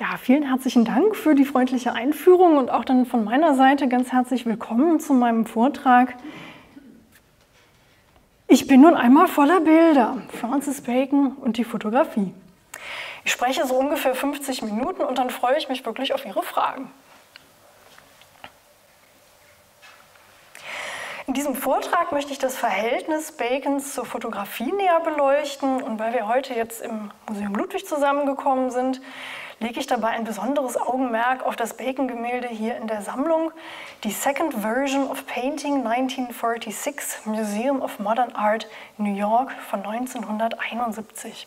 Ja, vielen herzlichen Dank für die freundliche Einführung und auch dann von meiner Seite ganz herzlich willkommen zu meinem Vortrag. Ich bin nun einmal voller Bilder, Francis Bacon und die Fotografie. Ich spreche so ungefähr 50 Minuten und dann freue ich mich wirklich auf Ihre Fragen. In diesem Vortrag möchte ich das Verhältnis Bacons zur Fotografie näher beleuchten und weil wir heute jetzt im Museum Ludwig zusammengekommen sind, lege ich dabei ein besonderes Augenmerk auf das Bacon-Gemälde hier in der Sammlung, die Second Version of Painting 1946, Museum of Modern Art, New York von 1971.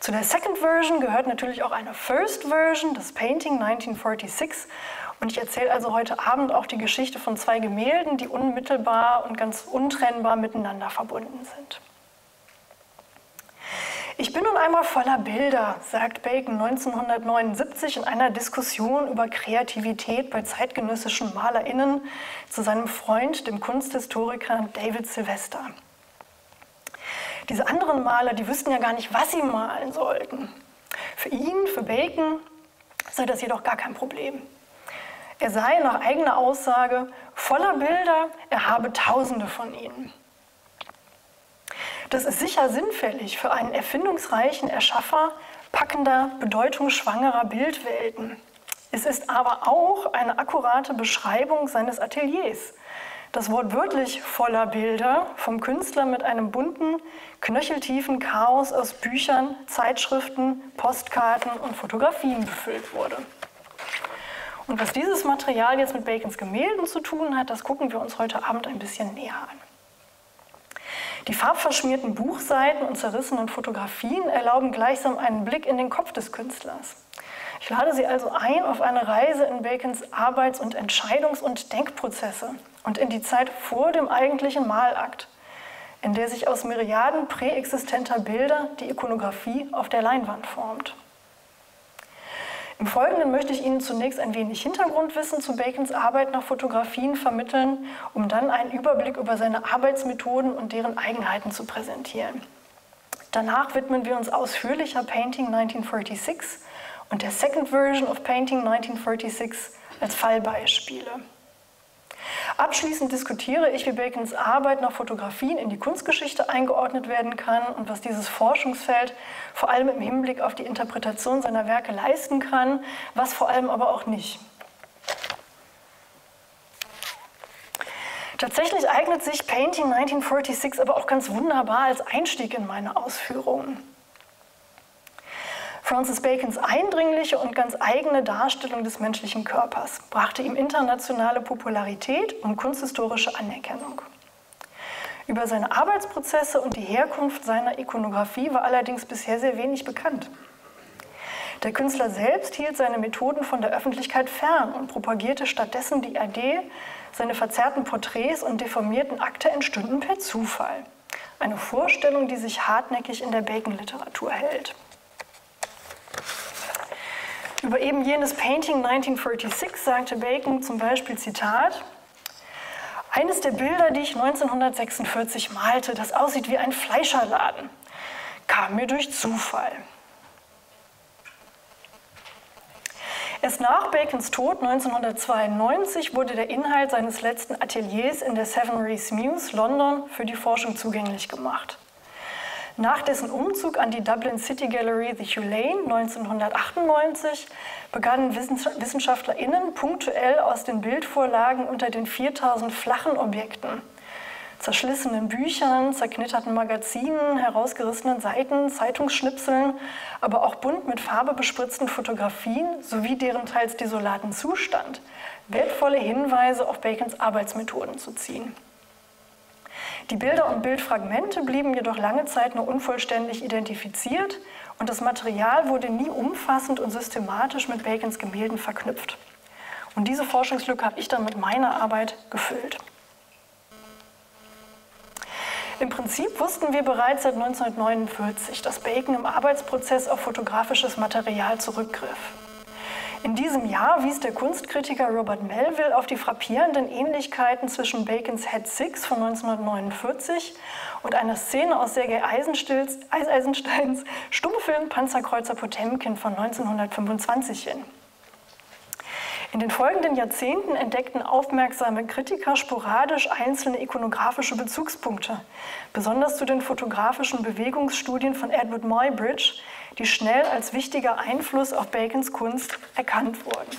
Zu der Second Version gehört natürlich auch eine First Version, das Painting 1946. Und ich erzähle also heute Abend auch die Geschichte von zwei Gemälden, die unmittelbar und ganz untrennbar miteinander verbunden sind. Ich bin nun einmal voller Bilder, sagt Bacon 1979 in einer Diskussion über Kreativität bei zeitgenössischen MalerInnen zu seinem Freund, dem Kunsthistoriker David Sylvester. Diese anderen Maler, die wüssten ja gar nicht, was sie malen sollten. Für ihn, für Bacon, sei das jedoch gar kein Problem. Er sei nach eigener Aussage voller Bilder, er habe tausende von ihnen. Das ist sicher sinnfällig für einen erfindungsreichen Erschaffer packender, bedeutungsschwangerer Bildwelten. Es ist aber auch eine akkurate Beschreibung seines Ateliers. Das Wort wörtlich voller Bilder vom Künstler mit einem bunten, knöcheltiefen Chaos aus Büchern, Zeitschriften, Postkarten und Fotografien befüllt wurde. Und was dieses Material jetzt mit Bacons Gemälden zu tun hat, das gucken wir uns heute Abend ein bisschen näher an. Die farbverschmierten Buchseiten und zerrissenen Fotografien erlauben gleichsam einen Blick in den Kopf des Künstlers. Ich lade Sie also ein auf eine Reise in Bacons Arbeits- und Entscheidungs- und Denkprozesse und in die Zeit vor dem eigentlichen Malakt, in der sich aus Myriaden präexistenter Bilder die Ikonografie auf der Leinwand formt. Im Folgenden möchte ich Ihnen zunächst ein wenig Hintergrundwissen zu Bacons Arbeit nach Fotografien vermitteln, um dann einen Überblick über seine Arbeitsmethoden und deren Eigenheiten zu präsentieren. Danach widmen wir uns ausführlicher Painting 1946 und der Second Version of Painting 1946 als Fallbeispiele. Abschließend diskutiere ich, wie Bacons Arbeit nach Fotografien in die Kunstgeschichte eingeordnet werden kann und was dieses Forschungsfeld vor allem im Hinblick auf die Interpretation seiner Werke leisten kann, was vor allem aber auch nicht. Tatsächlich eignet sich Painting 1946 aber auch ganz wunderbar als Einstieg in meine Ausführungen. Francis Bacons eindringliche und ganz eigene Darstellung des menschlichen Körpers brachte ihm internationale Popularität und kunsthistorische Anerkennung. Über seine Arbeitsprozesse und die Herkunft seiner Ikonografie war allerdings bisher sehr wenig bekannt. Der Künstler selbst hielt seine Methoden von der Öffentlichkeit fern und propagierte stattdessen die Idee, seine verzerrten Porträts und deformierten Akte entstünden per Zufall. Eine Vorstellung, die sich hartnäckig in der Bacon-Literatur hält. Über eben jenes Painting 1946 sagte Bacon zum Beispiel, Zitat, eines der Bilder, die ich 1946 malte, das aussieht wie ein Fleischerladen, kam mir durch Zufall. Erst nach Bacons Tod 1992 wurde der Inhalt seines letzten Ateliers in der Seven Rees Mews, London, für die Forschung zugänglich gemacht. Nach dessen Umzug an die Dublin City Gallery The Hulane 1998 begannen WissenschaftlerInnen punktuell aus den Bildvorlagen unter den 4000 flachen Objekten, zerschlissenen Büchern, zerknitterten Magazinen, herausgerissenen Seiten, Zeitungsschnipseln, aber auch bunt mit Farbe bespritzten Fotografien sowie deren teils desolaten Zustand wertvolle Hinweise auf Bacons Arbeitsmethoden zu ziehen. Die Bilder und Bildfragmente blieben jedoch lange Zeit nur unvollständig identifiziert und das Material wurde nie umfassend und systematisch mit Bacons Gemälden verknüpft. Und diese Forschungslücke habe ich dann mit meiner Arbeit gefüllt. Im Prinzip wussten wir bereits seit 1949, dass Bacon im Arbeitsprozess auf fotografisches Material zurückgriff. In diesem Jahr wies der Kunstkritiker Robert Melville auf die frappierenden Ähnlichkeiten zwischen Bacons Head Six von 1949 und einer Szene aus Sergei Eisensteins Stummfilm Panzerkreuzer Potemkin von 1925 hin. In den folgenden Jahrzehnten entdeckten aufmerksame Kritiker sporadisch einzelne ikonografische Bezugspunkte, besonders zu den fotografischen Bewegungsstudien von Edward Muybridge, die schnell als wichtiger Einfluss auf Bacons Kunst erkannt wurden.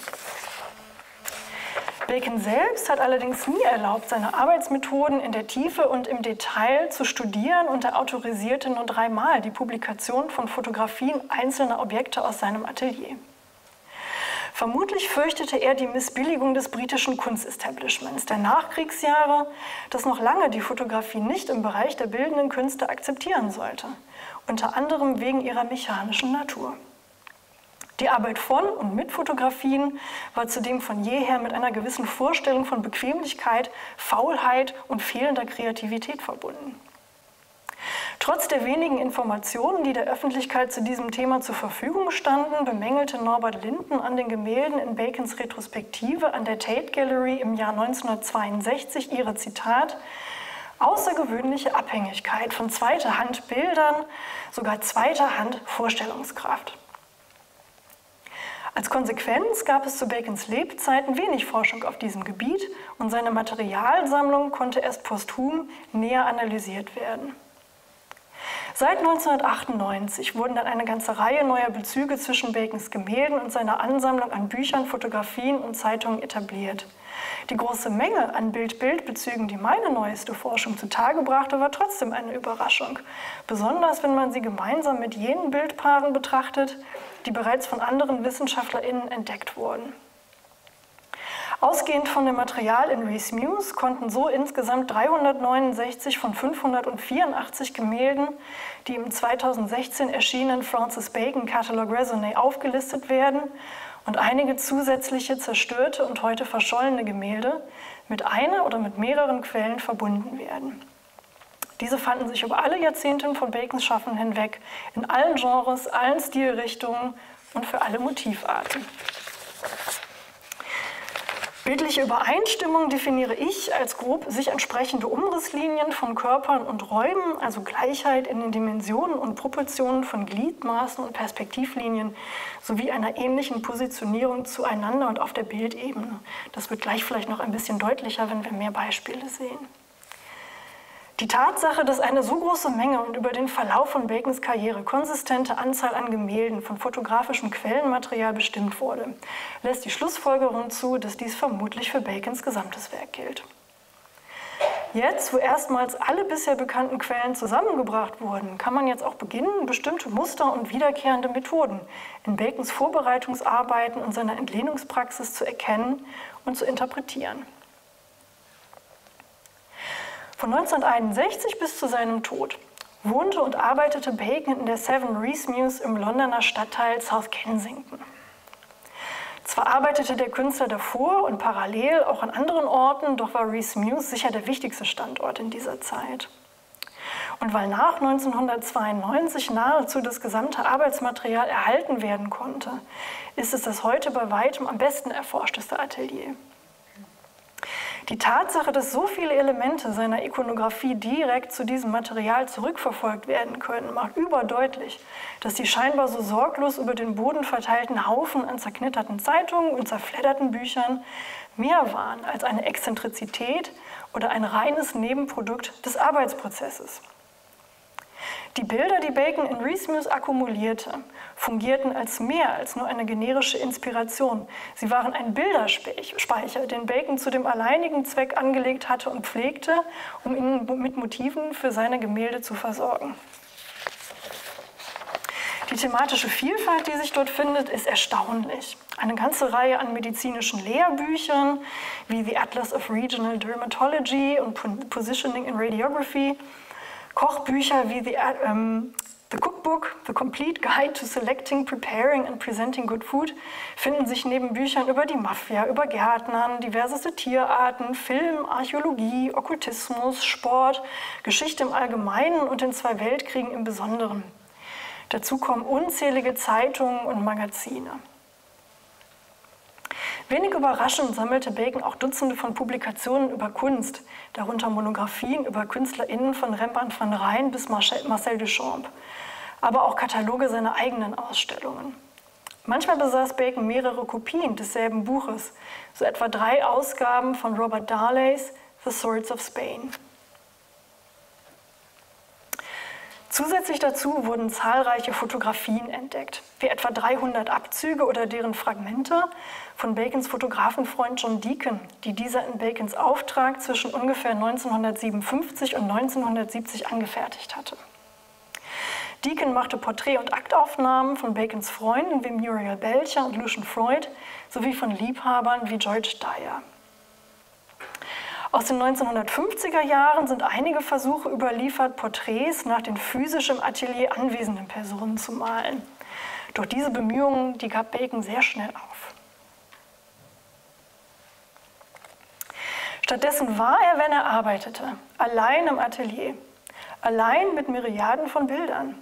Bacon selbst hat allerdings nie erlaubt, seine Arbeitsmethoden in der Tiefe und im Detail zu studieren und er autorisierte nur dreimal die Publikation von Fotografien einzelner Objekte aus seinem Atelier. Vermutlich fürchtete er die Missbilligung des britischen Kunstestablishments der Nachkriegsjahre, das noch lange die Fotografie nicht im Bereich der bildenden Künste akzeptieren sollte, unter anderem wegen ihrer mechanischen Natur. Die Arbeit von und mit Fotografien war zudem von jeher mit einer gewissen Vorstellung von Bequemlichkeit, Faulheit und fehlender Kreativität verbunden. Trotz der wenigen Informationen, die der Öffentlichkeit zu diesem Thema zur Verfügung standen, bemängelte Norbert Linden an den Gemälden in Bacons Retrospektive an der Tate Gallery im Jahr 1962 ihre Zitat außergewöhnliche Abhängigkeit von zweiter Hand Bildern, sogar zweiter Hand Vorstellungskraft. Als Konsequenz gab es zu Bacons Lebzeiten wenig Forschung auf diesem Gebiet und seine Materialsammlung konnte erst posthum näher analysiert werden. Seit 1998 wurden dann eine ganze Reihe neuer Bezüge zwischen Bacons Gemälden und seiner Ansammlung an Büchern, Fotografien und Zeitungen etabliert. Die große Menge an Bild-Bild-Bezügen, die meine neueste Forschung zutage brachte, war trotzdem eine Überraschung. Besonders wenn man sie gemeinsam mit jenen Bildpaaren betrachtet, die bereits von anderen WissenschaftlerInnen entdeckt wurden. Ausgehend von dem Material in Rees Muse konnten so insgesamt 369 von 584 Gemälden, die im 2016 erschienenen Francis Bacon Catalogue Raisonné aufgelistet werden und einige zusätzliche zerstörte und heute verschollene Gemälde mit einer oder mit mehreren Quellen verbunden werden. Diese fanden sich über alle Jahrzehnte von Bacons Schaffen hinweg in allen Genres, allen Stilrichtungen und für alle Motivarten. Bildliche Übereinstimmung definiere ich als grob sich entsprechende Umrisslinien von Körpern und Räumen, also Gleichheit in den Dimensionen und Proportionen von Gliedmaßen und Perspektivlinien sowie einer ähnlichen Positionierung zueinander und auf der Bildebene. Das wird gleich vielleicht noch ein bisschen deutlicher, wenn wir mehr Beispiele sehen. Die Tatsache, dass eine so große Menge und über den Verlauf von Bacons Karriere konsistente Anzahl an Gemälden von fotografischem Quellenmaterial bestimmt wurde, lässt die Schlussfolgerung zu, dass dies vermutlich für Bacons gesamtes Werk gilt. Jetzt, wo erstmals alle bisher bekannten Quellen zusammengebracht wurden, kann man jetzt auch beginnen, bestimmte Muster und wiederkehrende Methoden in Bacons Vorbereitungsarbeiten und seiner Entlehnungspraxis zu erkennen und zu interpretieren. Von 1961 bis zu seinem Tod wohnte und arbeitete Bacon in der Seven Rees Mews im Londoner Stadtteil South Kensington. Zwar arbeitete der Künstler davor und parallel auch an anderen Orten, doch war Rees Mews sicher der wichtigste Standort in dieser Zeit. Und weil nach 1992 nahezu das gesamte Arbeitsmaterial erhalten werden konnte, ist es das heute bei weitem am besten erforschteste Atelier. Die Tatsache, dass so viele Elemente seiner Ikonografie direkt zu diesem Material zurückverfolgt werden können, macht überdeutlich, dass die scheinbar so sorglos über den Boden verteilten Haufen an zerknitterten Zeitungen und zerfledderten Büchern mehr waren als eine Exzentrizität oder ein reines Nebenprodukt des Arbeitsprozesses. Die Bilder, die Bacon in Reesmuse akkumulierte, fungierten als mehr als nur eine generische Inspiration. Sie waren ein Bilderspeicher, den Bacon zu dem alleinigen Zweck angelegt hatte und pflegte, um ihn mit Motiven für seine Gemälde zu versorgen. Die thematische Vielfalt, die sich dort findet, ist erstaunlich. Eine ganze Reihe an medizinischen Lehrbüchern wie The Atlas of Regional Dermatology und Positioning in Radiography Kochbücher wie The, ähm, The Cookbook, The Complete Guide to Selecting, Preparing and Presenting Good Food finden sich neben Büchern über die Mafia, über Gärtnern, diverseste Tierarten, Film, Archäologie, Okkultismus, Sport, Geschichte im Allgemeinen und den zwei Weltkriegen im Besonderen. Dazu kommen unzählige Zeitungen und Magazine. Wenig überraschend sammelte Bacon auch Dutzende von Publikationen über Kunst, darunter Monographien über KünstlerInnen von Rembrandt van Rijn bis Marcel Duchamp, aber auch Kataloge seiner eigenen Ausstellungen. Manchmal besaß Bacon mehrere Kopien desselben Buches, so etwa drei Ausgaben von Robert Darleys The Swords of Spain. Zusätzlich dazu wurden zahlreiche Fotografien entdeckt, wie etwa 300 Abzüge oder deren Fragmente von Bacons Fotografenfreund John Deacon, die dieser in Bacons Auftrag zwischen ungefähr 1957 und 1970 angefertigt hatte. Deacon machte Porträt- und Aktaufnahmen von Bacons Freunden wie Muriel Belcher und Lucian Freud sowie von Liebhabern wie George Dyer. Aus den 1950er Jahren sind einige Versuche überliefert, Porträts nach den physisch im Atelier anwesenden Personen zu malen. Doch diese Bemühungen, die gab Bacon sehr schnell auf. Stattdessen war er, wenn er arbeitete, allein im Atelier, allein mit Myriaden von Bildern.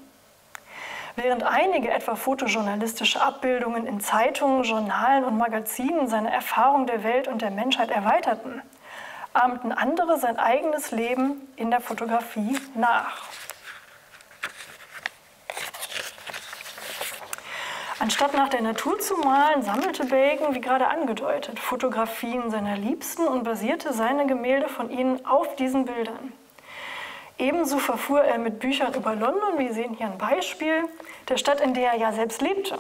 Während einige etwa fotojournalistische Abbildungen in Zeitungen, Journalen und Magazinen seine Erfahrung der Welt und der Menschheit erweiterten, ahmten andere sein eigenes Leben in der Fotografie nach. Anstatt nach der Natur zu malen, sammelte Bacon, wie gerade angedeutet, Fotografien seiner Liebsten und basierte seine Gemälde von ihnen auf diesen Bildern. Ebenso verfuhr er mit Büchern über London, wir sehen hier ein Beispiel, der Stadt, in der er ja selbst lebte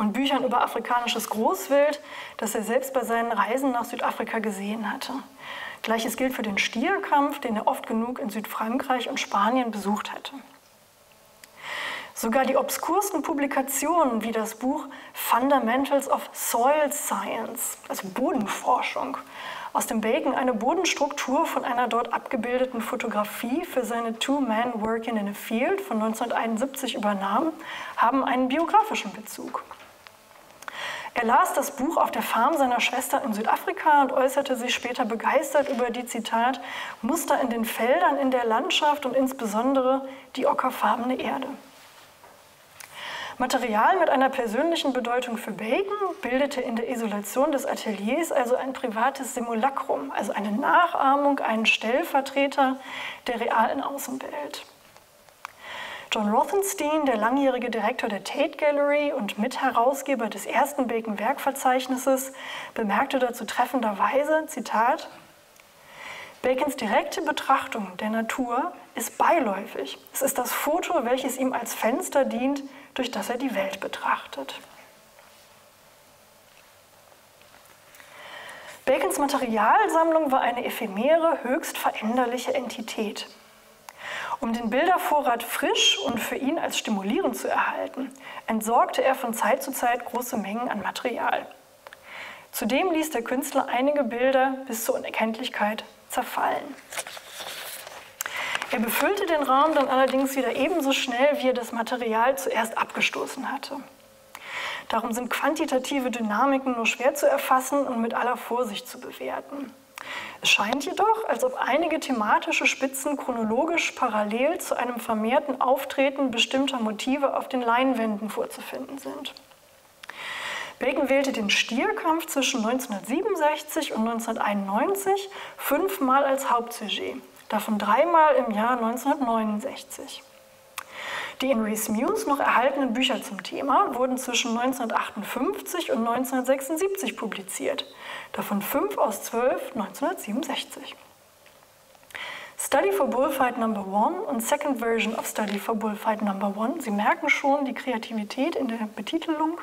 und Büchern über afrikanisches Großwild, das er selbst bei seinen Reisen nach Südafrika gesehen hatte. Gleiches gilt für den Stierkampf, den er oft genug in Südfrankreich und Spanien besucht hatte. Sogar die obskursten Publikationen wie das Buch Fundamentals of Soil Science, also Bodenforschung, aus dem Bacon eine Bodenstruktur von einer dort abgebildeten Fotografie für seine Two-Man Working in a Field von 1971 übernahm, haben einen biografischen Bezug. Er las das Buch auf der Farm seiner Schwester in Südafrika und äußerte sich später begeistert über die Zitat Muster in den Feldern, in der Landschaft und insbesondere die ockerfarbene Erde. Material mit einer persönlichen Bedeutung für Bacon bildete in der Isolation des Ateliers also ein privates Simulacrum, also eine Nachahmung, einen Stellvertreter der realen Außenwelt. John Rothenstein, der langjährige Direktor der Tate Gallery und Mitherausgeber des ersten Bacon-Werkverzeichnisses, bemerkte dazu treffenderweise, Zitat, Bacons direkte Betrachtung der Natur ist beiläufig. Es ist das Foto, welches ihm als Fenster dient, durch das er die Welt betrachtet. Bacons Materialsammlung war eine ephemere, höchst veränderliche Entität. Um den Bildervorrat frisch und für ihn als stimulierend zu erhalten, entsorgte er von Zeit zu Zeit große Mengen an Material. Zudem ließ der Künstler einige Bilder bis zur Unerkenntlichkeit zerfallen. Er befüllte den Raum dann allerdings wieder ebenso schnell, wie er das Material zuerst abgestoßen hatte. Darum sind quantitative Dynamiken nur schwer zu erfassen und mit aller Vorsicht zu bewerten. Es scheint jedoch, als ob einige thematische Spitzen chronologisch parallel zu einem vermehrten Auftreten bestimmter Motive auf den Leinwänden vorzufinden sind. Bacon wählte den Stierkampf zwischen 1967 und 1991 fünfmal als Hauptsujet, davon dreimal im Jahr 1969. Die in Rees Muse noch erhaltenen Bücher zum Thema wurden zwischen 1958 und 1976 publiziert, davon fünf aus zwölf 1967. Study for Bullfight Number One und Second Version of Study for Bullfight Number One. Sie merken schon die Kreativität in der Betitelung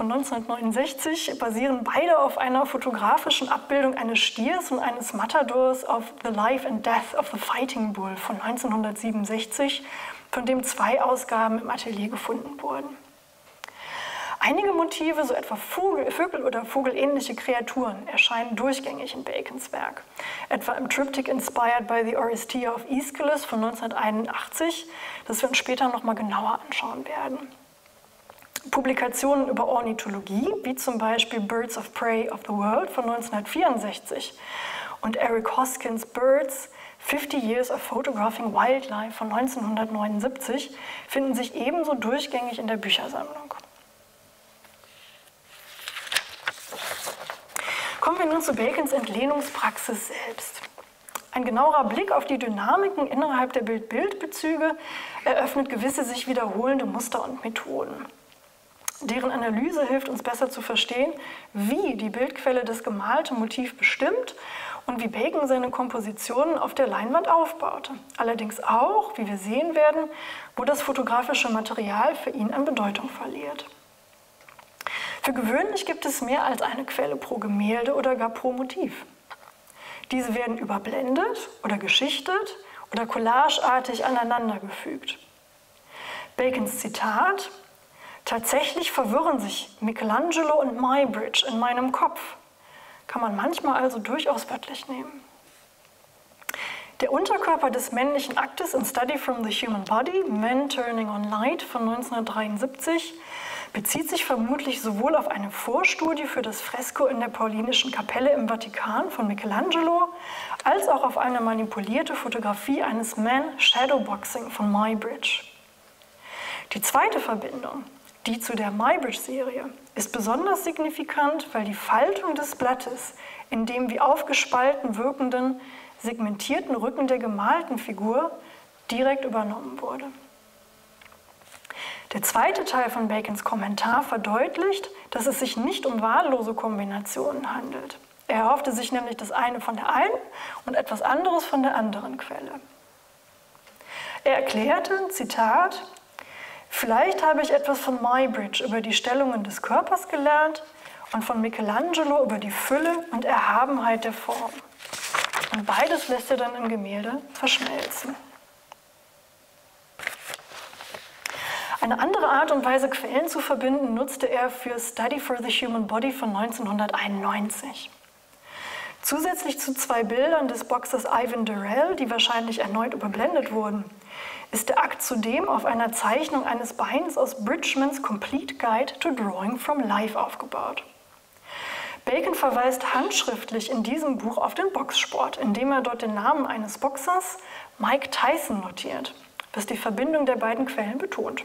von 1969 basieren beide auf einer fotografischen Abbildung eines Stiers und eines Matadors auf The Life and Death of the Fighting Bull von 1967 von dem zwei Ausgaben im Atelier gefunden wurden. Einige Motive, so etwa Vogel, Vögel oder vogelähnliche Kreaturen, erscheinen durchgängig in Bacons Werk. Etwa im Triptych Inspired by the Orestia of Aeschylus von 1981, das wir uns später nochmal genauer anschauen werden. Publikationen über Ornithologie, wie zum Beispiel Birds of Prey of the World von 1964 und Eric Hoskins Birds 50 Years of Photographing Wildlife von 1979 finden sich ebenso durchgängig in der Büchersammlung. wir nun zu Bacons Entlehnungspraxis selbst. Ein genauerer Blick auf die Dynamiken innerhalb der Bild-Bild-Bezüge eröffnet gewisse sich wiederholende Muster und Methoden. Deren Analyse hilft uns besser zu verstehen, wie die Bildquelle das gemalte Motiv bestimmt und wie Bacon seine Kompositionen auf der Leinwand aufbaute. Allerdings auch, wie wir sehen werden, wo das fotografische Material für ihn an Bedeutung verliert. Für gewöhnlich gibt es mehr als eine Quelle pro Gemälde oder gar pro Motiv. Diese werden überblendet oder geschichtet oder collageartig aneinandergefügt. Bacons Zitat Tatsächlich verwirren sich Michelangelo und Mybridge in meinem Kopf. Kann man manchmal also durchaus wörtlich nehmen. Der Unterkörper des männlichen Aktes in Study from the Human Body, Men Turning on Light von 1973, bezieht sich vermutlich sowohl auf eine Vorstudie für das Fresko in der Paulinischen Kapelle im Vatikan von Michelangelo, als auch auf eine manipulierte Fotografie eines Man Shadowboxing von Mybridge. Die zweite Verbindung, die zu der Mybridge-Serie, ist besonders signifikant, weil die Faltung des Blattes in dem wie aufgespalten wirkenden, segmentierten Rücken der gemalten Figur direkt übernommen wurde. Der zweite Teil von Bacons Kommentar verdeutlicht, dass es sich nicht um wahllose Kombinationen handelt. Er erhoffte sich nämlich das eine von der einen und etwas anderes von der anderen Quelle. Er erklärte, Zitat, Vielleicht habe ich etwas von Mybridge über die Stellungen des Körpers gelernt und von Michelangelo über die Fülle und Erhabenheit der Form. Und beides lässt er dann im Gemälde verschmelzen. Eine andere Art und Weise, Quellen zu verbinden, nutzte er für Study for the Human Body von 1991. Zusätzlich zu zwei Bildern des Boxers Ivan Durrell, die wahrscheinlich erneut überblendet wurden, ist der Akt zudem auf einer Zeichnung eines Beins aus Bridgmans Complete Guide to Drawing from Life aufgebaut. Bacon verweist handschriftlich in diesem Buch auf den Boxsport, indem er dort den Namen eines Boxers, Mike Tyson, notiert, was die Verbindung der beiden Quellen betont.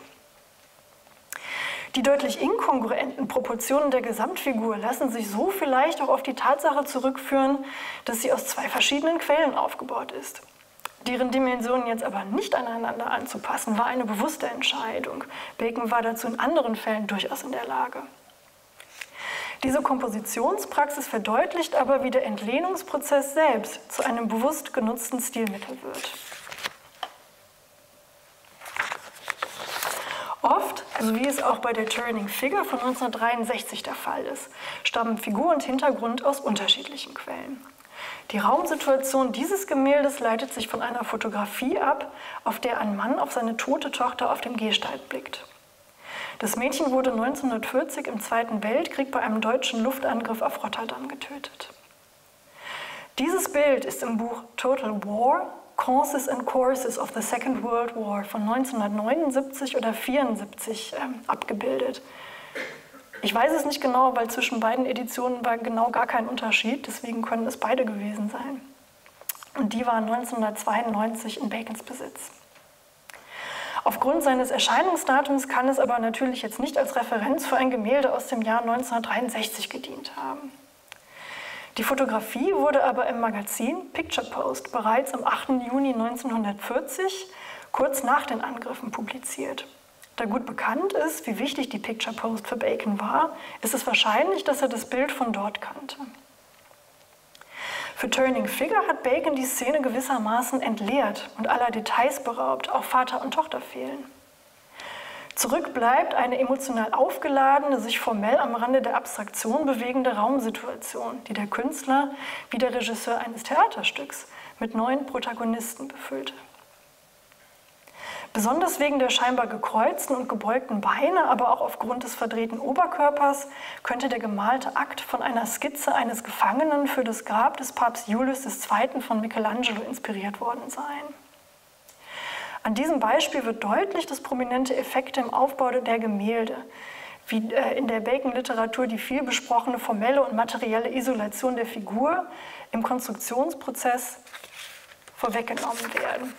Die deutlich inkongruenten Proportionen der Gesamtfigur lassen sich so vielleicht auch auf die Tatsache zurückführen, dass sie aus zwei verschiedenen Quellen aufgebaut ist. Deren Dimensionen jetzt aber nicht aneinander anzupassen, war eine bewusste Entscheidung. Bacon war dazu in anderen Fällen durchaus in der Lage. Diese Kompositionspraxis verdeutlicht aber, wie der Entlehnungsprozess selbst zu einem bewusst genutzten Stilmittel wird. Oft, so wie es auch bei der Turning Figure von 1963 der Fall ist, stammen Figur und Hintergrund aus unterschiedlichen Quellen. Die Raumsituation dieses Gemäldes leitet sich von einer Fotografie ab, auf der ein Mann auf seine tote Tochter auf dem Gehsteig blickt. Das Mädchen wurde 1940 im Zweiten Weltkrieg bei einem deutschen Luftangriff auf Rotterdam getötet. Dieses Bild ist im Buch Total War Causes and Courses of the Second World War von 1979 oder 1974 äh, abgebildet. Ich weiß es nicht genau, weil zwischen beiden Editionen war genau gar kein Unterschied, deswegen können es beide gewesen sein. Und die waren 1992 in Bacons Besitz. Aufgrund seines Erscheinungsdatums kann es aber natürlich jetzt nicht als Referenz für ein Gemälde aus dem Jahr 1963 gedient haben. Die Fotografie wurde aber im Magazin Picture Post bereits am 8. Juni 1940, kurz nach den Angriffen, publiziert. Da gut bekannt ist, wie wichtig die Picture Post für Bacon war, ist es wahrscheinlich, dass er das Bild von dort kannte. Für Turning Figure hat Bacon die Szene gewissermaßen entleert und aller Details beraubt, auch Vater und Tochter fehlen. Zurück bleibt eine emotional aufgeladene, sich formell am Rande der Abstraktion bewegende Raumsituation, die der Künstler wie der Regisseur eines Theaterstücks mit neuen Protagonisten befüllte. Besonders wegen der scheinbar gekreuzten und gebeugten Beine, aber auch aufgrund des verdrehten Oberkörpers, könnte der gemalte Akt von einer Skizze eines Gefangenen für das Grab des Papst Julius II. von Michelangelo inspiriert worden sein. An diesem Beispiel wird deutlich, dass prominente Effekte im Aufbau der Gemälde, wie äh, in der Bacon-Literatur die viel besprochene formelle und materielle Isolation der Figur im Konstruktionsprozess vorweggenommen werden.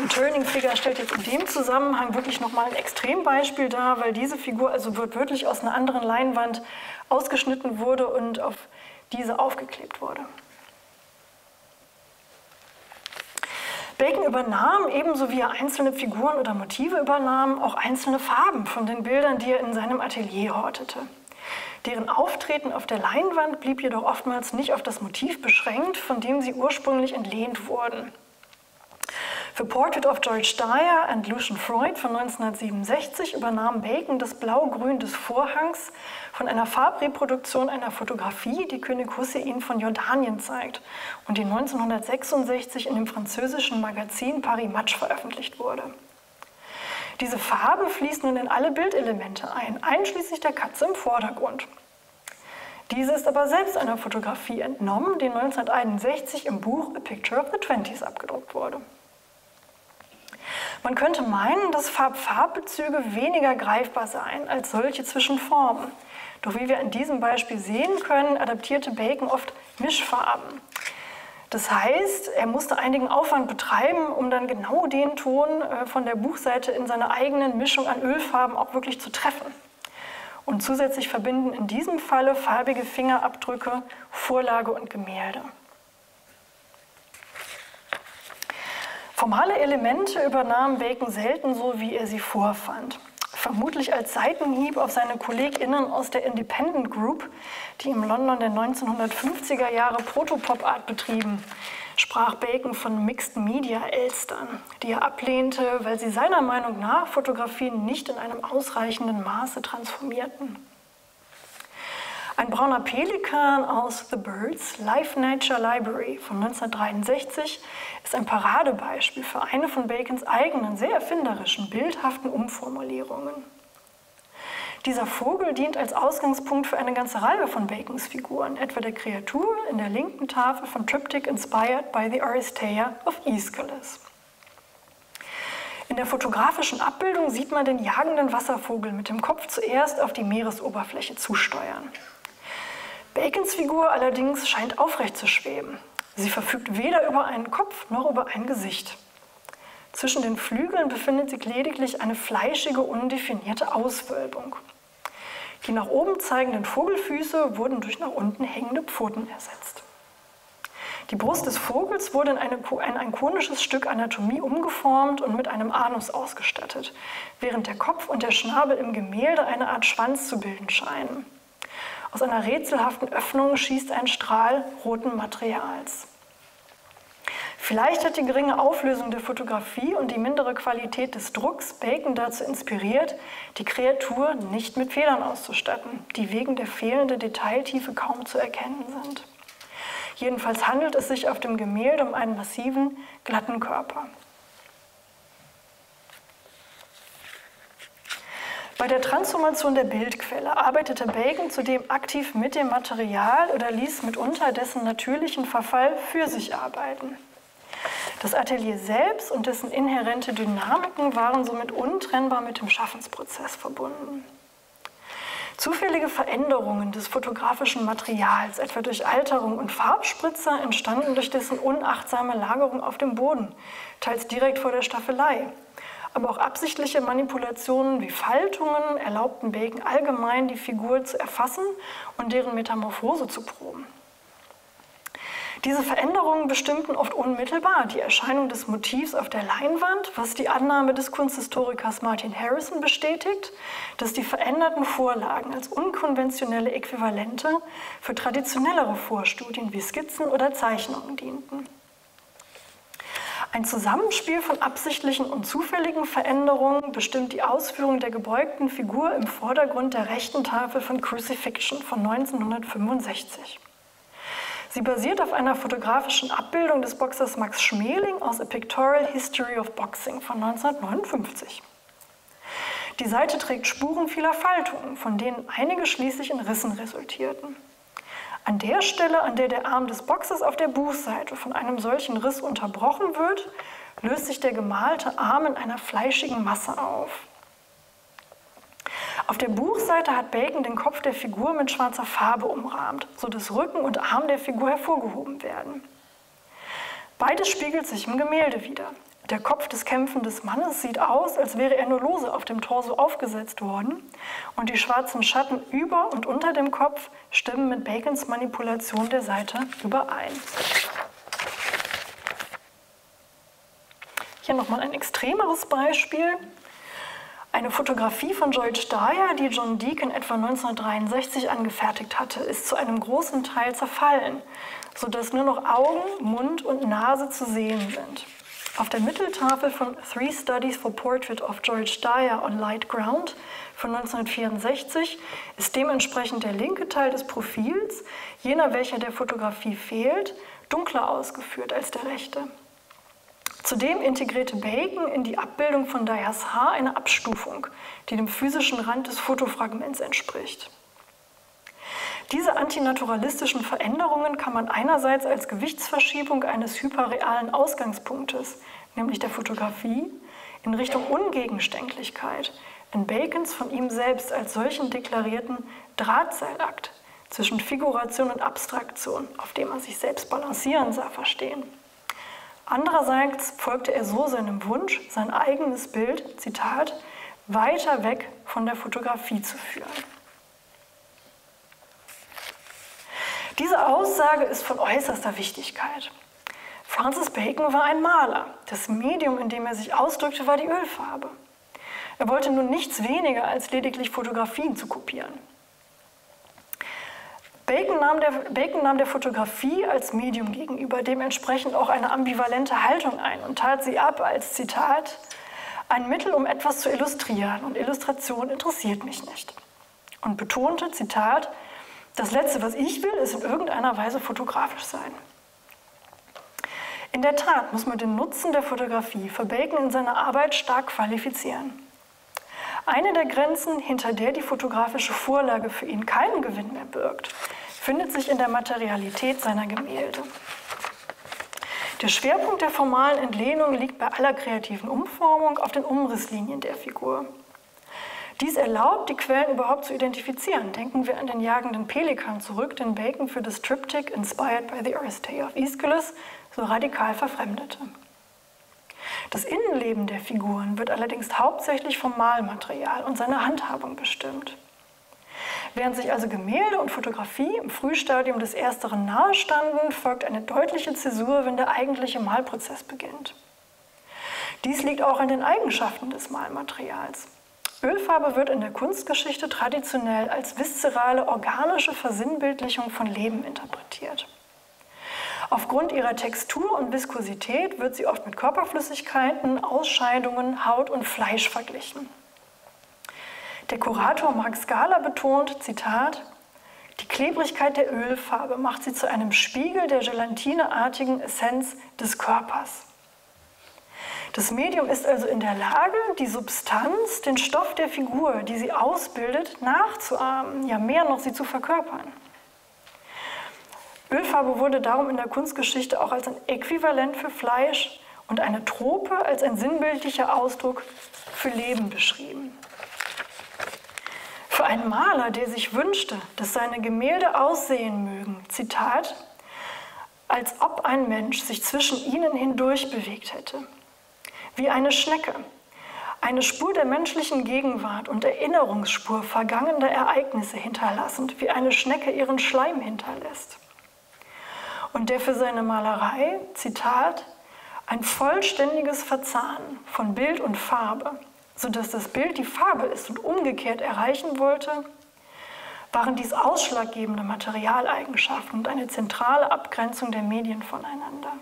Und Turning Figure stellt jetzt in dem Zusammenhang wirklich nochmal ein Extrembeispiel dar, weil diese Figur also wirklich aus einer anderen Leinwand ausgeschnitten wurde und auf diese aufgeklebt wurde. Bacon übernahm, ebenso wie er einzelne Figuren oder Motive übernahm, auch einzelne Farben von den Bildern, die er in seinem Atelier hortete. Deren Auftreten auf der Leinwand blieb jedoch oftmals nicht auf das Motiv beschränkt, von dem sie ursprünglich entlehnt wurden. Für Portrait of George Dyer and Lucian Freud von 1967 übernahm Bacon das Blau-Grün des Vorhangs von einer Farbreproduktion einer Fotografie, die König Hussein von Jordanien zeigt und die 1966 in dem französischen Magazin Paris Match veröffentlicht wurde. Diese Farbe fließt nun in alle Bildelemente ein, einschließlich der Katze im Vordergrund. Diese ist aber selbst einer Fotografie entnommen, die 1961 im Buch A Picture of the Twenties abgedruckt wurde. Man könnte meinen, dass Farb-Farbbezüge weniger greifbar seien als solche zwischen Formen. Doch wie wir in diesem Beispiel sehen können, adaptierte Bacon oft Mischfarben. Das heißt, er musste einigen Aufwand betreiben, um dann genau den Ton äh, von der Buchseite in seiner eigenen Mischung an Ölfarben auch wirklich zu treffen. Und zusätzlich verbinden in diesem Falle farbige Fingerabdrücke Vorlage und Gemälde. Formale Elemente übernahm Bacon selten so, wie er sie vorfand. Vermutlich als Seitenhieb auf seine KollegInnen aus der Independent Group, die im London der 1950er Jahre Protopop-Art betrieben, sprach Bacon von Mixed Media Elstern, die er ablehnte, weil sie seiner Meinung nach Fotografien nicht in einem ausreichenden Maße transformierten. Ein brauner Pelikan aus The Birds Life Nature Library von 1963 ist ein Paradebeispiel für eine von Bacons eigenen, sehr erfinderischen, bildhaften Umformulierungen. Dieser Vogel dient als Ausgangspunkt für eine ganze Reihe von Bacons Figuren, etwa der Kreatur in der linken Tafel von Triptych Inspired by the Aristeia of Aeschylus. In der fotografischen Abbildung sieht man den jagenden Wasservogel mit dem Kopf zuerst auf die Meeresoberfläche zusteuern. Bacons Figur allerdings scheint aufrecht zu schweben. Sie verfügt weder über einen Kopf noch über ein Gesicht. Zwischen den Flügeln befindet sich lediglich eine fleischige, undefinierte Auswölbung. Die nach oben zeigenden Vogelfüße wurden durch nach unten hängende Pfoten ersetzt. Die Brust des Vogels wurde in, eine, in, ein konisches Stück Anatomie umgeformt und mit einem Anus ausgestattet, während der Kopf und der Schnabel im Gemälde eine Art Schwanz zu bilden scheinen. Aus einer rätselhaften Öffnung schießt ein Strahl roten Materials. Vielleicht hat die geringe Auflösung der Fotografie und die mindere Qualität des Drucks Bacon dazu inspiriert, die Kreatur nicht mit Federn auszustatten, die wegen der fehlenden Detailtiefe kaum zu erkennen sind. Jedenfalls handelt es sich auf dem Gemälde um einen massiven, glatten Körper. Bei der Transformation der Bildquelle arbeitete Bacon zudem aktiv mit dem Material oder ließ mitunter dessen natürlichen Verfall für sich arbeiten. Das Atelier selbst und dessen inhärente Dynamiken waren somit untrennbar mit dem Schaffensprozess verbunden. Zufällige Veränderungen des fotografischen Materials, etwa durch Alterung und Farbspritzer, entstanden durch dessen unachtsame Lagerung auf dem Boden, teils direkt vor der Staffelei aber auch absichtliche Manipulationen wie Faltungen erlaubten Bacon allgemein, die Figur zu erfassen und deren Metamorphose zu proben. Diese Veränderungen bestimmten oft unmittelbar die Erscheinung des Motivs auf der Leinwand, was die Annahme des Kunsthistorikers Martin Harrison bestätigt, dass die veränderten Vorlagen als unkonventionelle Äquivalente für traditionellere Vorstudien wie Skizzen oder Zeichnungen dienten. Ein Zusammenspiel von absichtlichen und zufälligen Veränderungen bestimmt die Ausführung der gebeugten Figur im Vordergrund der rechten Tafel von Crucifixion von 1965. Sie basiert auf einer fotografischen Abbildung des Boxers Max Schmeling aus A Pictorial History of Boxing von 1959. Die Seite trägt Spuren vieler Faltungen, von denen einige schließlich in Rissen resultierten. An der Stelle, an der der Arm des Boxes auf der Buchseite von einem solchen Riss unterbrochen wird, löst sich der gemalte Arm in einer fleischigen Masse auf. Auf der Buchseite hat Bacon den Kopf der Figur mit schwarzer Farbe umrahmt, sodass Rücken und Arm der Figur hervorgehoben werden. Beides spiegelt sich im Gemälde wieder. Der Kopf des kämpfenden Mannes sieht aus, als wäre er nur lose auf dem Torso aufgesetzt worden und die schwarzen Schatten über und unter dem Kopf stimmen mit Bacons Manipulation der Seite überein. Hier nochmal ein extremeres Beispiel. Eine Fotografie von George Dyer, die John Deacon etwa 1963 angefertigt hatte, ist zu einem großen Teil zerfallen, sodass nur noch Augen, Mund und Nase zu sehen sind. Auf der Mitteltafel von Three Studies for Portrait of George Dyer on Light Ground von 1964 ist dementsprechend der linke Teil des Profils, jener welcher der Fotografie fehlt, dunkler ausgeführt als der rechte. Zudem integrierte Bacon in die Abbildung von Dyers Haar eine Abstufung, die dem physischen Rand des Fotofragments entspricht. Diese antinaturalistischen Veränderungen kann man einerseits als Gewichtsverschiebung eines hyperrealen Ausgangspunktes, nämlich der Fotografie, in Richtung Ungegenständlichkeit, in Bacons von ihm selbst als solchen deklarierten Drahtseilakt zwischen Figuration und Abstraktion, auf dem er sich selbst balancieren sah, verstehen. Andererseits folgte er so seinem Wunsch, sein eigenes Bild, Zitat, weiter weg von der Fotografie zu führen. Diese Aussage ist von äußerster Wichtigkeit. Francis Bacon war ein Maler. Das Medium, in dem er sich ausdrückte, war die Ölfarbe. Er wollte nun nichts weniger als lediglich Fotografien zu kopieren. Bacon nahm, der, Bacon nahm der Fotografie als Medium gegenüber dementsprechend auch eine ambivalente Haltung ein und tat sie ab als Zitat, ein Mittel, um etwas zu illustrieren und Illustration interessiert mich nicht. Und betonte, Zitat, das Letzte, was ich will, ist in irgendeiner Weise fotografisch sein. In der Tat muss man den Nutzen der Fotografie für Bacon in seiner Arbeit stark qualifizieren. Eine der Grenzen, hinter der die fotografische Vorlage für ihn keinen Gewinn mehr birgt, findet sich in der Materialität seiner Gemälde. Der Schwerpunkt der formalen Entlehnung liegt bei aller kreativen Umformung auf den Umrisslinien der Figur. Dies erlaubt, die Quellen überhaupt zu identifizieren. Denken wir an den jagenden Pelikan zurück, den Bacon für das Triptych Inspired by the Earth Day of Aeschylus so radikal verfremdete. Das Innenleben der Figuren wird allerdings hauptsächlich vom Malmaterial und seiner Handhabung bestimmt. Während sich also Gemälde und Fotografie im Frühstadium des Ersteren nahestanden, folgt eine deutliche Zäsur, wenn der eigentliche Malprozess beginnt. Dies liegt auch an den Eigenschaften des Malmaterials. Ölfarbe wird in der Kunstgeschichte traditionell als viszerale, organische Versinnbildlichung von Leben interpretiert. Aufgrund ihrer Textur und Viskosität wird sie oft mit Körperflüssigkeiten, Ausscheidungen, Haut und Fleisch verglichen. Der Kurator Mark Scala betont, Zitat, die Klebrigkeit der Ölfarbe macht sie zu einem Spiegel der gelatineartigen Essenz des Körpers. Das Medium ist also in der Lage, die Substanz, den Stoff der Figur, die sie ausbildet, nachzuahmen, ja mehr noch sie zu verkörpern. Ölfarbe wurde darum in der Kunstgeschichte auch als ein Äquivalent für Fleisch und eine Trope als ein sinnbildlicher Ausdruck für Leben beschrieben. Für einen Maler, der sich wünschte, dass seine Gemälde aussehen mögen, Zitat, als ob ein Mensch sich zwischen ihnen hindurch bewegt hätte wie eine Schnecke, eine Spur der menschlichen Gegenwart und Erinnerungsspur vergangener Ereignisse hinterlassend, wie eine Schnecke ihren Schleim hinterlässt. Und der für seine Malerei, Zitat, ein vollständiges Verzahnen von Bild und Farbe, sodass das Bild die Farbe ist und umgekehrt erreichen wollte, waren dies ausschlaggebende Materialeigenschaften und eine zentrale Abgrenzung der Medien voneinander.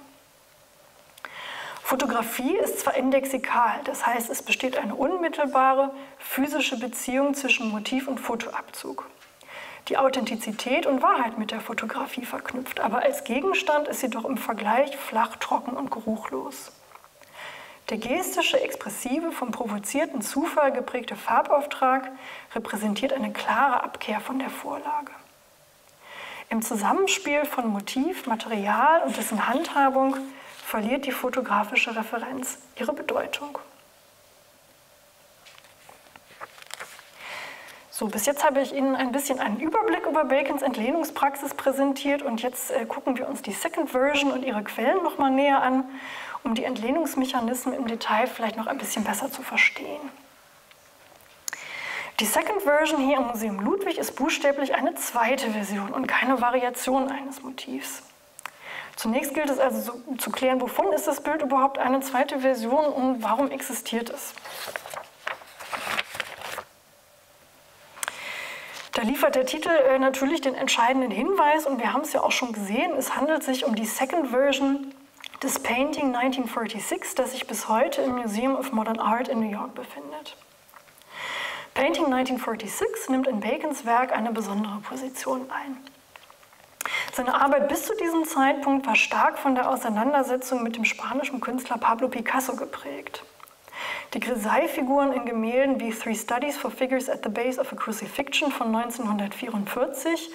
Fotografie ist zwar indexikal, das heißt, es besteht eine unmittelbare physische Beziehung zwischen Motiv und Fotoabzug. Die Authentizität und Wahrheit mit der Fotografie verknüpft, aber als Gegenstand ist sie doch im Vergleich flach, trocken und geruchlos. Der gestische, expressive, vom provozierten Zufall geprägte Farbauftrag repräsentiert eine klare Abkehr von der Vorlage. Im Zusammenspiel von Motiv, Material und dessen Handhabung verliert die fotografische Referenz ihre Bedeutung. So, bis jetzt habe ich Ihnen ein bisschen einen Überblick über Bacons Entlehnungspraxis präsentiert und jetzt äh, gucken wir uns die Second Version und ihre Quellen noch mal näher an, um die Entlehnungsmechanismen im Detail vielleicht noch ein bisschen besser zu verstehen. Die Second Version hier im Museum Ludwig ist buchstäblich eine zweite Version und keine Variation eines Motivs. Zunächst gilt es also zu klären, wovon ist das Bild überhaupt eine zweite Version und warum existiert es. Da liefert der Titel äh, natürlich den entscheidenden Hinweis und wir haben es ja auch schon gesehen, es handelt sich um die Second Version des Painting 1946, das sich bis heute im Museum of Modern Art in New York befindet. Painting 1946 nimmt in Bacons Werk eine besondere Position ein. Seine Arbeit bis zu diesem Zeitpunkt war stark von der Auseinandersetzung mit dem spanischen Künstler Pablo Picasso geprägt. Die Grisaille-Figuren in Gemälden wie Three Studies for Figures at the Base of a Crucifixion von 1944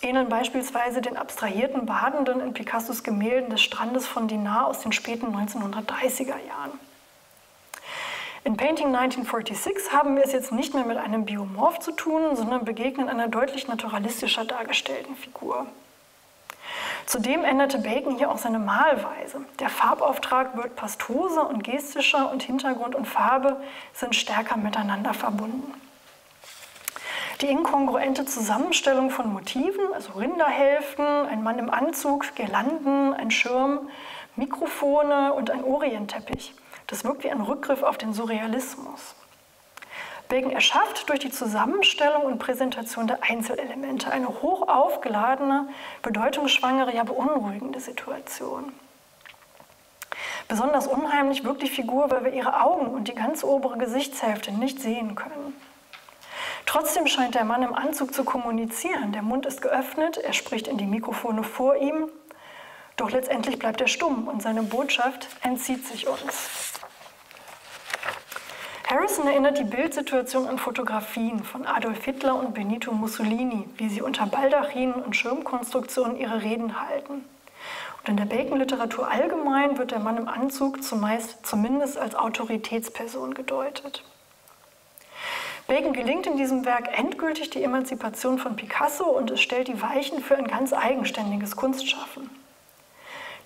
ähneln beispielsweise den abstrahierten Badenden in Picassos Gemälden des Strandes von Dinar aus den späten 1930er Jahren. In Painting 1946 haben wir es jetzt nicht mehr mit einem Biomorph zu tun, sondern begegnen einer deutlich naturalistischer dargestellten Figur. Zudem änderte Bacon hier auch seine Malweise. Der Farbauftrag wird pastoser und gestischer und Hintergrund und Farbe sind stärker miteinander verbunden. Die inkongruente Zusammenstellung von Motiven, also Rinderhälften, ein Mann im Anzug, Girlanden, ein Schirm, Mikrofone und ein Orientteppich, das wirkt wie ein Rückgriff auf den Surrealismus. Bacon erschafft durch die Zusammenstellung und Präsentation der Einzelelemente eine hoch aufgeladene, bedeutungsschwangere, ja beunruhigende Situation. Besonders unheimlich wirkt die Figur, weil wir ihre Augen und die ganz obere Gesichtshälfte nicht sehen können. Trotzdem scheint der Mann im Anzug zu kommunizieren. Der Mund ist geöffnet, er spricht in die Mikrofone vor ihm, doch letztendlich bleibt er stumm und seine Botschaft entzieht sich uns. Harrison erinnert die Bildsituation an Fotografien von Adolf Hitler und Benito Mussolini, wie sie unter Baldachinen und Schirmkonstruktionen ihre Reden halten. Und in der Bacon-Literatur allgemein wird der Mann im Anzug zumeist zumindest als Autoritätsperson gedeutet. Bacon gelingt in diesem Werk endgültig die Emanzipation von Picasso und es stellt die Weichen für ein ganz eigenständiges Kunstschaffen.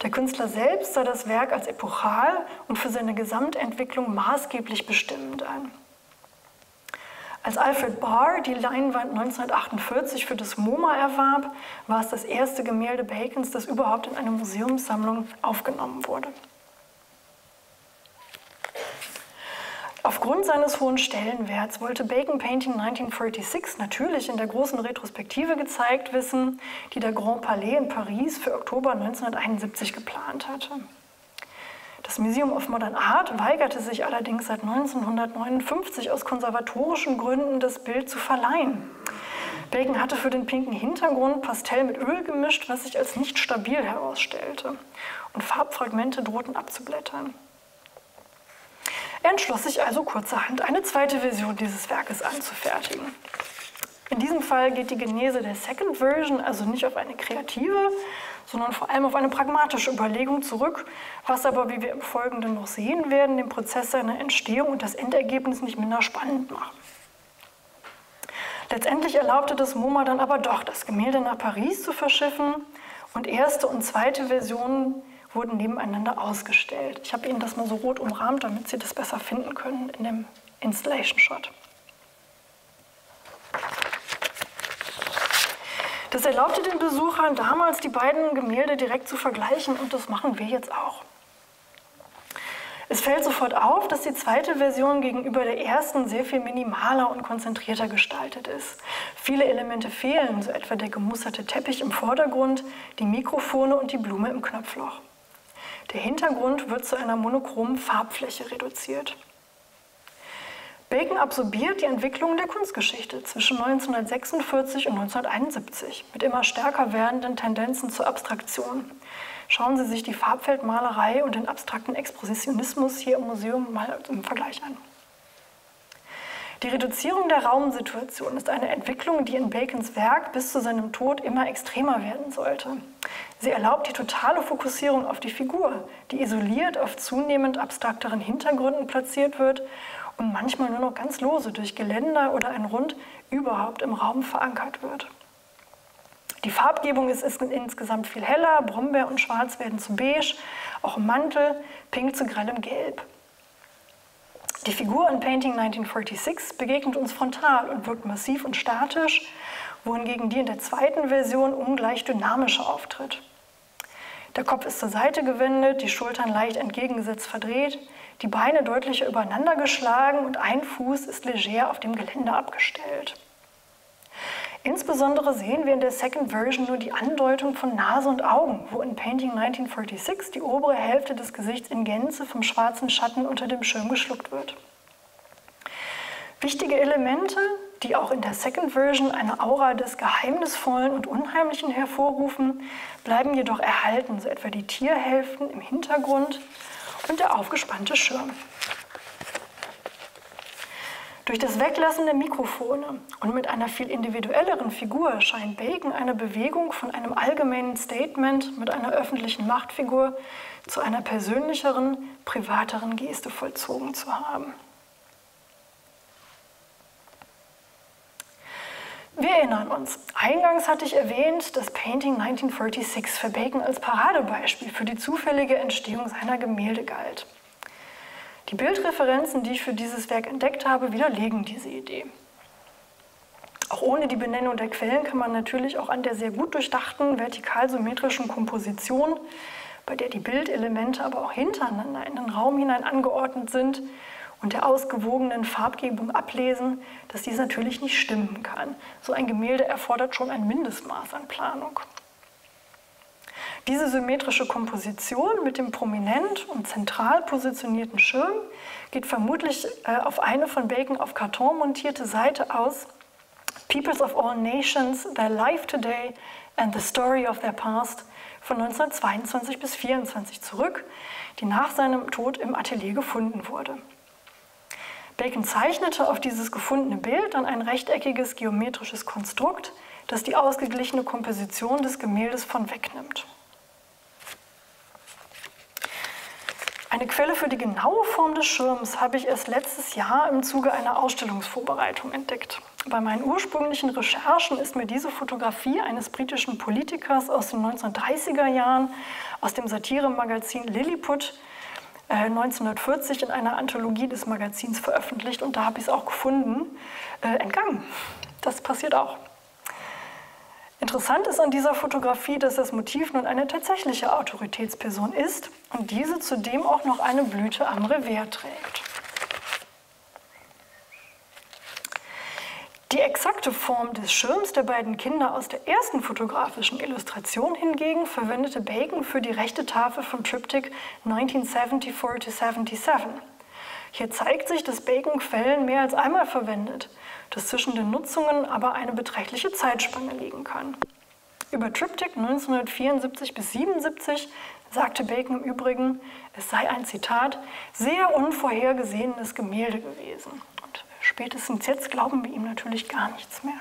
Der Künstler selbst sah das Werk als epochal und für seine Gesamtentwicklung maßgeblich bestimmend an. Als Alfred Barr die Leinwand 1948 für das MoMA erwarb, war es das erste Gemälde Bacons, das überhaupt in eine Museumssammlung aufgenommen wurde. Aufgrund seines hohen Stellenwerts wollte Bacon Painting 1946 natürlich in der großen Retrospektive gezeigt wissen, die der Grand Palais in Paris für Oktober 1971 geplant hatte. Das Museum of Modern Art weigerte sich allerdings seit 1959 aus konservatorischen Gründen, das Bild zu verleihen. Bacon hatte für den pinken Hintergrund Pastell mit Öl gemischt, was sich als nicht stabil herausstellte. Und Farbfragmente drohten abzublättern. Er entschloss sich also kurzerhand, eine zweite Version dieses Werkes anzufertigen. In diesem Fall geht die Genese der Second Version also nicht auf eine kreative, sondern vor allem auf eine pragmatische Überlegung zurück, was aber, wie wir im Folgenden noch sehen werden, den Prozess seiner Entstehung und das Endergebnis nicht minder spannend macht. Letztendlich erlaubte das MoMA dann aber doch, das Gemälde nach Paris zu verschiffen und erste und zweite Versionen wurden nebeneinander ausgestellt. Ich habe Ihnen das mal so rot umrahmt, damit Sie das besser finden können in dem Installation Shot. Das erlaubte den Besuchern damals, die beiden Gemälde direkt zu vergleichen und das machen wir jetzt auch. Es fällt sofort auf, dass die zweite Version gegenüber der ersten sehr viel minimaler und konzentrierter gestaltet ist. Viele Elemente fehlen, so etwa der gemusterte Teppich im Vordergrund, die Mikrofone und die Blume im Knopfloch. Der Hintergrund wird zu einer monochromen Farbfläche reduziert. Bacon absorbiert die Entwicklung der Kunstgeschichte zwischen 1946 und 1971 mit immer stärker werdenden Tendenzen zur Abstraktion. Schauen Sie sich die Farbfeldmalerei und den abstrakten Expositionismus hier im Museum mal im Vergleich an. Die Reduzierung der Raumsituation ist eine Entwicklung, die in Bacons Werk bis zu seinem Tod immer extremer werden sollte. Sie erlaubt die totale Fokussierung auf die Figur, die isoliert auf zunehmend abstrakteren Hintergründen platziert wird und manchmal nur noch ganz lose durch Geländer oder ein Rund überhaupt im Raum verankert wird. Die Farbgebung ist, ist insgesamt viel heller, Brombeer und Schwarz werden zu beige, auch Mantel pink zu grellem Gelb. Die Figur in Painting 1946 begegnet uns frontal und wirkt massiv und statisch, wohingegen die in der zweiten Version ungleich dynamischer auftritt. Der Kopf ist zur Seite gewendet, die Schultern leicht entgegengesetzt verdreht, die Beine deutlicher übereinander geschlagen und ein Fuß ist leger auf dem Geländer abgestellt. Insbesondere sehen wir in der Second Version nur die Andeutung von Nase und Augen, wo in Painting 1946 die obere Hälfte des Gesichts in Gänze vom schwarzen Schatten unter dem Schirm geschluckt wird. Wichtige Elemente, die auch in der Second Version eine Aura des Geheimnisvollen und Unheimlichen hervorrufen, bleiben jedoch erhalten, so etwa die Tierhälften im Hintergrund und der aufgespannte Schirm. Durch das Weglassen der Mikrofone und mit einer viel individuelleren Figur scheint Bacon eine Bewegung von einem allgemeinen Statement mit einer öffentlichen Machtfigur zu einer persönlicheren, privateren Geste vollzogen zu haben. Wir erinnern uns, eingangs hatte ich erwähnt, dass Painting 1946 für Bacon als Paradebeispiel für die zufällige Entstehung seiner Gemälde galt. Die Bildreferenzen, die ich für dieses Werk entdeckt habe, widerlegen diese Idee. Auch ohne die Benennung der Quellen kann man natürlich auch an der sehr gut durchdachten vertikalsymmetrischen Komposition, bei der die Bildelemente aber auch hintereinander in den Raum hinein angeordnet sind, und der ausgewogenen Farbgebung ablesen, dass dies natürlich nicht stimmen kann. So ein Gemälde erfordert schon ein Mindestmaß an Planung. Diese symmetrische Komposition mit dem prominent und zentral positionierten Schirm geht vermutlich äh, auf eine von Bacon auf Karton montierte Seite aus. Peoples of all nations, their life today and the story of their past von 1922 bis 1924 zurück, die nach seinem Tod im Atelier gefunden wurde. Bacon zeichnete auf dieses gefundene Bild dann ein rechteckiges geometrisches Konstrukt, das die ausgeglichene Komposition des Gemäldes von wegnimmt. Eine Quelle für die genaue Form des Schirms habe ich erst letztes Jahr im Zuge einer Ausstellungsvorbereitung entdeckt. Bei meinen ursprünglichen Recherchen ist mir diese Fotografie eines britischen Politikers aus den 1930er Jahren aus dem Satiremagazin Lilliput 1940 äh, in einer Anthologie des Magazins veröffentlicht und da habe ich es auch gefunden, äh, entgangen. Das passiert auch. Interessant ist an dieser Fotografie, dass das Motiv nun eine tatsächliche Autoritätsperson ist und diese zudem auch noch eine Blüte am Revers trägt. Die exakte Form des Schirms der beiden Kinder aus der ersten fotografischen Illustration hingegen verwendete Bacon für die rechte Tafel vom Triptych 1974-77. Hier zeigt sich, dass Bacon Quellen mehr als einmal verwendet dass zwischen den Nutzungen aber eine beträchtliche Zeitspanne liegen kann. Über Triptych 1974 bis 77 sagte Bacon im Übrigen, es sei ein Zitat, sehr unvorhergesehenes Gemälde gewesen. Und spätestens jetzt glauben wir ihm natürlich gar nichts mehr.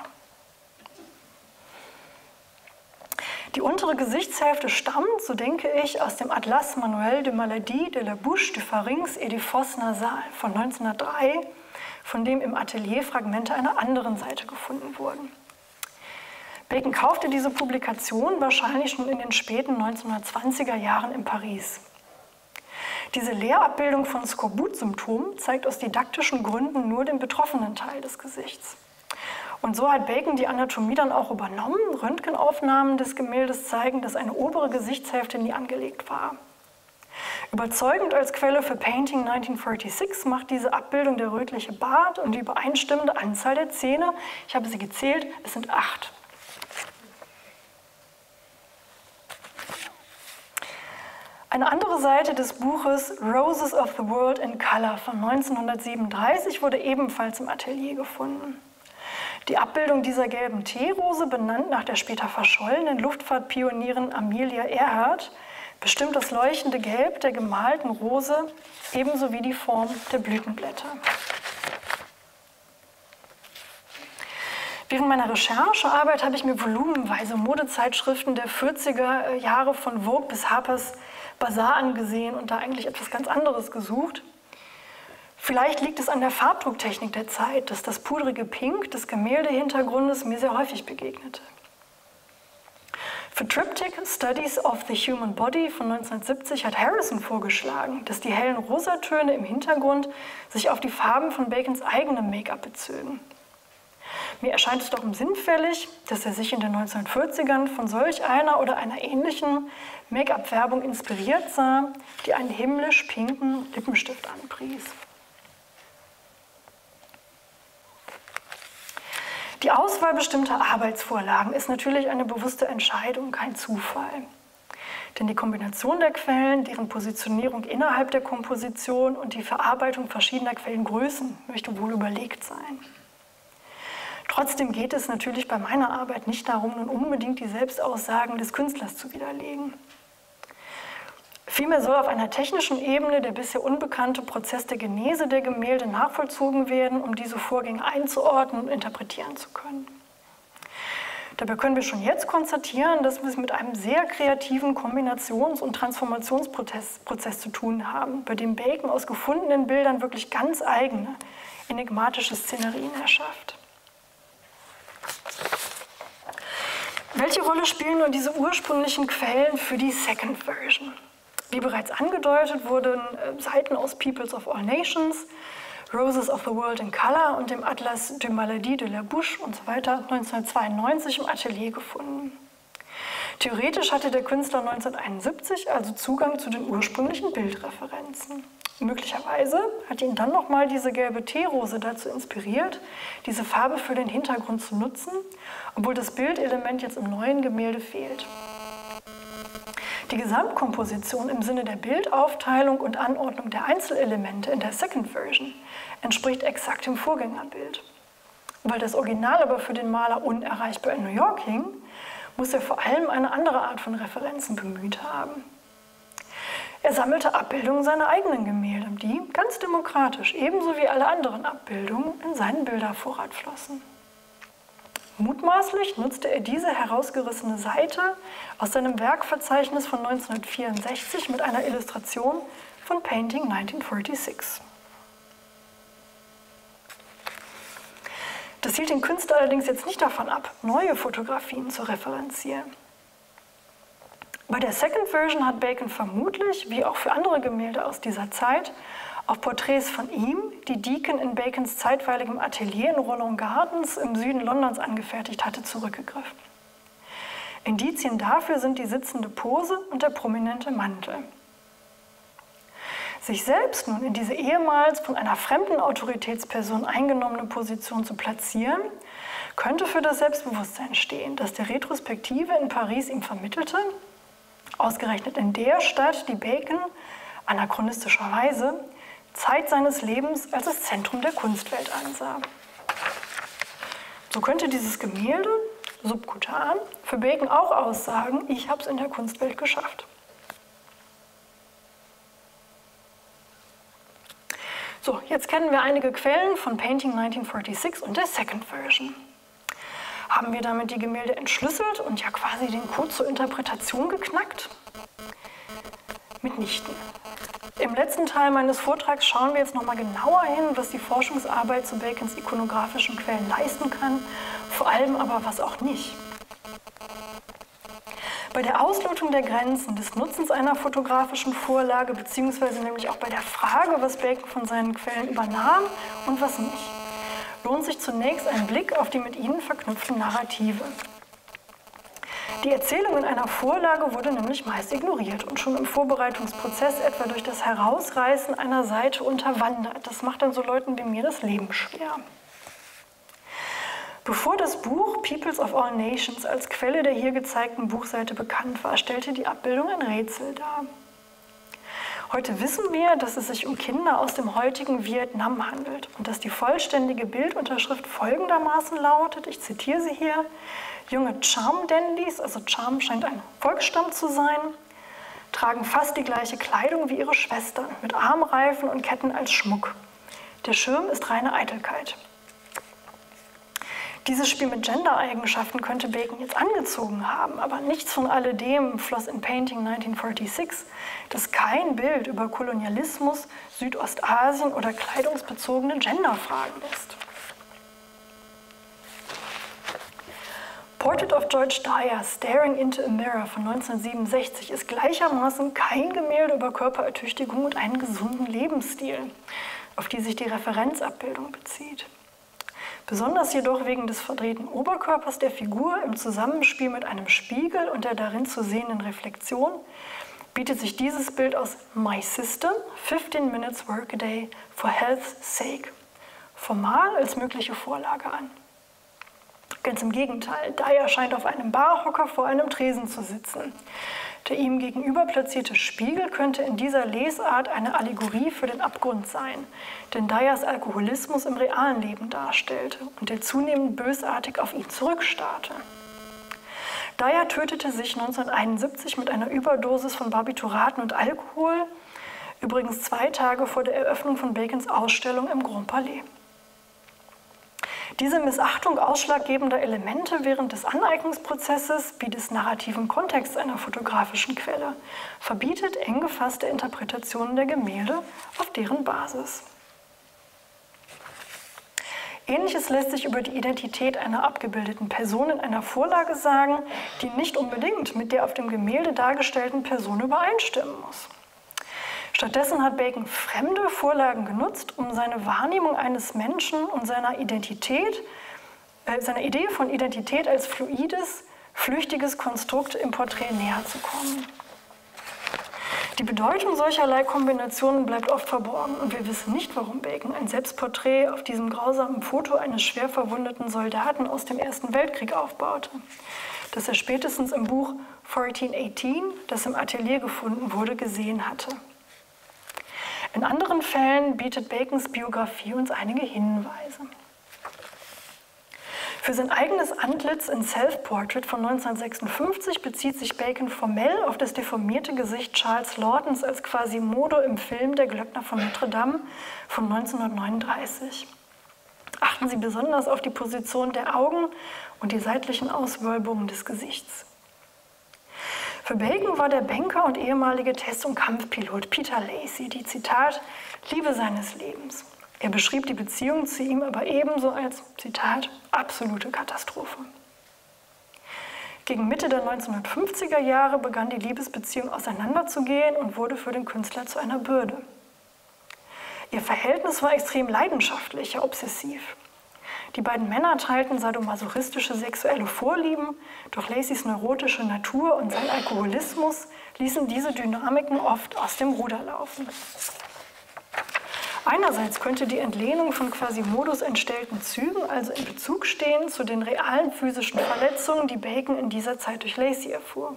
Die untere Gesichtshälfte stammt, so denke ich, aus dem Atlas Manuel de Maladie de la Bouche du Pharynx et du Fosse Nasal von 1903 von dem im Atelier Fragmente einer anderen Seite gefunden wurden. Bacon kaufte diese Publikation wahrscheinlich schon in den späten 1920er Jahren in Paris. Diese Lehrabbildung von Skorbut-Symptomen zeigt aus didaktischen Gründen nur den betroffenen Teil des Gesichts. Und so hat Bacon die Anatomie dann auch übernommen. Röntgenaufnahmen des Gemäldes zeigen, dass eine obere Gesichtshälfte nie angelegt war. Überzeugend als Quelle für Painting 1946 macht diese Abbildung der rötliche Bart und die übereinstimmende Anzahl der Zähne. Ich habe sie gezählt, es sind acht. Eine andere Seite des Buches Roses of the World in Color von 1937 wurde ebenfalls im Atelier gefunden. Die Abbildung dieser gelben Teerose, benannt nach der später verschollenen Luftfahrtpionierin Amelia Earhart, bestimmt das leuchtende Gelb der gemalten Rose ebenso wie die Form der Blütenblätter. Während meiner Recherchearbeit habe ich mir volumenweise Modezeitschriften der 40er Jahre von Vogue bis Harper's Bazaar angesehen und da eigentlich etwas ganz anderes gesucht. Vielleicht liegt es an der Farbdrucktechnik der Zeit, dass das pudrige Pink des Gemäldehintergrundes mir sehr häufig begegnete. Für Triptych Studies of the Human Body von 1970 hat Harrison vorgeschlagen, dass die hellen Rosatöne im Hintergrund sich auf die Farben von Bacons eigenem Make-up bezögen. Mir erscheint es doch sinnfällig, dass er sich in den 1940ern von solch einer oder einer ähnlichen Make-up-Werbung inspiriert sah, die einen himmlisch pinken Lippenstift anpries. Die Auswahl bestimmter Arbeitsvorlagen ist natürlich eine bewusste Entscheidung, kein Zufall. Denn die Kombination der Quellen, deren Positionierung innerhalb der Komposition und die Verarbeitung verschiedener Quellengrößen möchte wohl überlegt sein. Trotzdem geht es natürlich bei meiner Arbeit nicht darum, nun unbedingt die Selbstaussagen des Künstlers zu widerlegen. Vielmehr soll auf einer technischen Ebene der bisher unbekannte Prozess der Genese der Gemälde nachvollzogen werden, um diese Vorgänge einzuordnen und interpretieren zu können. Dabei können wir schon jetzt konstatieren, dass wir es mit einem sehr kreativen Kombinations- und Transformationsprozess Prozess zu tun haben, bei dem Bacon aus gefundenen Bildern wirklich ganz eigene, enigmatische Szenerien erschafft. Welche Rolle spielen nun diese ursprünglichen Quellen für die Second Version? Wie bereits angedeutet wurden äh, Seiten aus Peoples of All Nations, Roses of the World in Color und dem Atlas de Maladie de la Bouche und so weiter 1992 im Atelier gefunden. Theoretisch hatte der Künstler 1971 also Zugang zu den ursprünglichen Bildreferenzen. Möglicherweise hat ihn dann nochmal diese gelbe Teerose dazu inspiriert, diese Farbe für den Hintergrund zu nutzen, obwohl das Bildelement jetzt im neuen Gemälde fehlt. Die Gesamtkomposition im Sinne der Bildaufteilung und Anordnung der Einzelelemente in der Second Version entspricht exakt dem Vorgängerbild. Weil das Original aber für den Maler unerreichbar in New York hing, muss er vor allem eine andere Art von Referenzen bemüht haben. Er sammelte Abbildungen seiner eigenen Gemälde, die ganz demokratisch, ebenso wie alle anderen Abbildungen, in seinen Bildervorrat flossen. Mutmaßlich nutzte er diese herausgerissene Seite aus seinem Werkverzeichnis von 1964 mit einer Illustration von Painting 1946. Das hielt den Künstler allerdings jetzt nicht davon ab, neue Fotografien zu referenzieren. Bei der Second Version hat Bacon vermutlich, wie auch für andere Gemälde aus dieser Zeit, auf Porträts von ihm, die Deacon in Bacons zeitweiligem Atelier in Roland Gardens im Süden Londons angefertigt hatte, zurückgegriffen. Indizien dafür sind die sitzende Pose und der prominente Mantel. Sich selbst nun in diese ehemals von einer fremden Autoritätsperson eingenommene Position zu platzieren, könnte für das Selbstbewusstsein stehen, das der Retrospektive in Paris ihm vermittelte Ausgerechnet in der Stadt, die Bacon anachronistischerweise Zeit seines Lebens als das Zentrum der Kunstwelt ansah. So könnte dieses Gemälde, subkutan, für Bacon auch aussagen, ich habe es in der Kunstwelt geschafft. So, jetzt kennen wir einige Quellen von Painting 1946 und der Second Version haben wir damit die Gemälde entschlüsselt und ja quasi den Code zur Interpretation geknackt? Mitnichten. Im letzten Teil meines Vortrags schauen wir jetzt nochmal genauer hin, was die Forschungsarbeit zu Bacons ikonografischen Quellen leisten kann, vor allem aber was auch nicht. Bei der Auslotung der Grenzen des Nutzens einer fotografischen Vorlage, beziehungsweise nämlich auch bei der Frage, was Bacon von seinen Quellen übernahm und was nicht, lohnt sich zunächst ein Blick auf die mit ihnen verknüpften Narrative. Die Erzählung in einer Vorlage wurde nämlich meist ignoriert und schon im Vorbereitungsprozess etwa durch das Herausreißen einer Seite unterwandert. Das macht dann so Leuten wie mir das Leben schwer. Bevor das Buch Peoples of All Nations als Quelle der hier gezeigten Buchseite bekannt war, stellte die Abbildung ein Rätsel dar. Heute wissen wir, dass es sich um Kinder aus dem heutigen Vietnam handelt und dass die vollständige Bildunterschrift folgendermaßen lautet, ich zitiere sie hier, junge Charm-Dandys, also Charm scheint ein Volksstamm zu sein, tragen fast die gleiche Kleidung wie ihre Schwestern, mit Armreifen und Ketten als Schmuck. Der Schirm ist reine Eitelkeit. Dieses Spiel mit Gender-Eigenschaften könnte Bacon jetzt angezogen haben, aber nichts von alledem floss in Painting 1946, das kein Bild über Kolonialismus, Südostasien oder kleidungsbezogene Genderfragen ist. Portrait of George Dyer, Staring into a Mirror von 1967 ist gleichermaßen kein Gemälde über Körperertüchtigung und einen gesunden Lebensstil, auf die sich die Referenzabbildung bezieht. Besonders jedoch wegen des verdrehten Oberkörpers der Figur im Zusammenspiel mit einem Spiegel und der darin zu sehenden Reflexion bietet sich dieses Bild aus My System, 15 Minutes Workaday for Health's Sake, formal als mögliche Vorlage an. Ganz im Gegenteil, Dyer scheint auf einem Barhocker vor einem Tresen zu sitzen. Der ihm gegenüber platzierte Spiegel könnte in dieser Lesart eine Allegorie für den Abgrund sein, den Dyers Alkoholismus im realen Leben darstellte und der zunehmend bösartig auf ihn zurückstarrte. Dyer tötete sich 1971 mit einer Überdosis von Barbituraten und Alkohol, übrigens zwei Tage vor der Eröffnung von Bacons Ausstellung im Grand Palais. Diese Missachtung ausschlaggebender Elemente während des Aneignungsprozesses wie des narrativen Kontexts einer fotografischen Quelle verbietet eng gefasste Interpretationen der Gemälde auf deren Basis. Ähnliches lässt sich über die Identität einer abgebildeten Person in einer Vorlage sagen, die nicht unbedingt mit der auf dem Gemälde dargestellten Person übereinstimmen muss. Stattdessen hat Bacon fremde Vorlagen genutzt, um seine Wahrnehmung eines Menschen und seiner Identität, äh, seiner Idee von Identität als fluides, flüchtiges Konstrukt im Porträt näher zu kommen. Die Bedeutung solcherlei Kombinationen bleibt oft verborgen und wir wissen nicht, warum Bacon ein Selbstporträt auf diesem grausamen Foto eines schwer verwundeten Soldaten aus dem Ersten Weltkrieg aufbaute, das er spätestens im Buch 1418, das im Atelier gefunden wurde, gesehen hatte. In anderen Fällen bietet Bacons Biografie uns einige Hinweise. Für sein eigenes Antlitz in Self-Portrait von 1956 bezieht sich Bacon formell auf das deformierte Gesicht Charles Lawtons als Quasimodo im Film Der Glöckner von Notre Dame von 1939. Achten Sie besonders auf die Position der Augen und die seitlichen Auswölbungen des Gesichts. Für Bacon war der Banker und ehemalige Test- und Kampfpilot Peter Lacey die Zitat Liebe seines Lebens. Er beschrieb die Beziehung zu ihm aber ebenso als Zitat absolute Katastrophe. Gegen Mitte der 1950er Jahre begann die Liebesbeziehung auseinanderzugehen und wurde für den Künstler zu einer Bürde. Ihr Verhältnis war extrem leidenschaftlich, obsessiv. Die beiden Männer teilten sadomasochistische sexuelle Vorlieben, doch Lacys neurotische Natur und sein Alkoholismus ließen diese Dynamiken oft aus dem Ruder laufen. Einerseits könnte die Entlehnung von Quasimodus entstellten Zügen also in Bezug stehen zu den realen physischen Verletzungen, die Bacon in dieser Zeit durch Lacey erfuhr.